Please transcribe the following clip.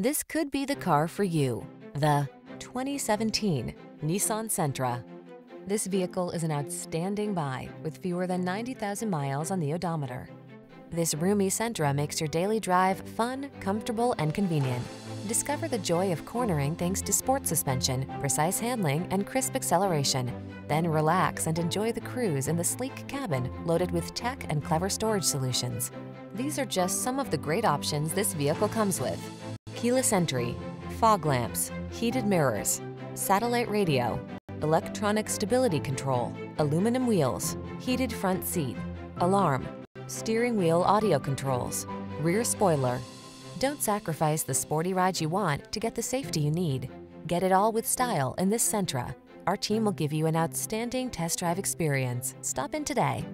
This could be the car for you. The 2017 Nissan Sentra. This vehicle is an outstanding buy with fewer than 90,000 miles on the odometer. This roomy Sentra makes your daily drive fun, comfortable, and convenient. Discover the joy of cornering thanks to sport suspension, precise handling, and crisp acceleration. Then relax and enjoy the cruise in the sleek cabin loaded with tech and clever storage solutions. These are just some of the great options this vehicle comes with. Keyless entry, fog lamps, heated mirrors, satellite radio, electronic stability control, aluminum wheels, heated front seat, alarm, steering wheel audio controls, rear spoiler. Don't sacrifice the sporty ride you want to get the safety you need. Get it all with style in this Sentra. Our team will give you an outstanding test drive experience. Stop in today.